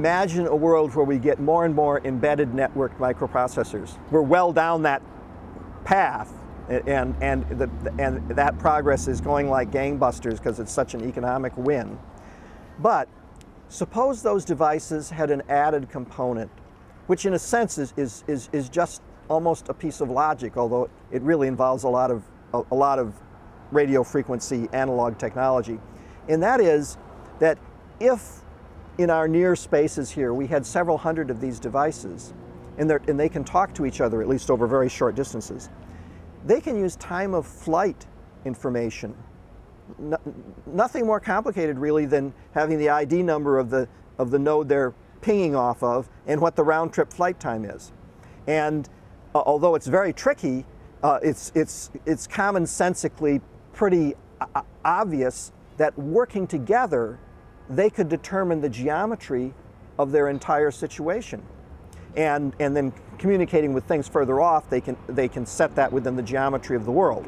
imagine a world where we get more and more embedded networked microprocessors. We're well down that path, and, and, the, and that progress is going like gangbusters because it's such an economic win. But suppose those devices had an added component, which in a sense is, is, is, is just almost a piece of logic, although it really involves a lot of, a, a lot of radio frequency analog technology. And that is that if in our near spaces here we had several hundred of these devices, and, and they can talk to each other at least over very short distances, they can use time of flight information. No, nothing more complicated really than having the ID number of the, of the node they're pinging off of and what the round trip flight time is. And uh, although it's very tricky, uh, it's, it's, it's commonsensically pretty uh, obvious that working together, they could determine the geometry of their entire situation and, and then communicating with things further off, they can, they can set that within the geometry of the world.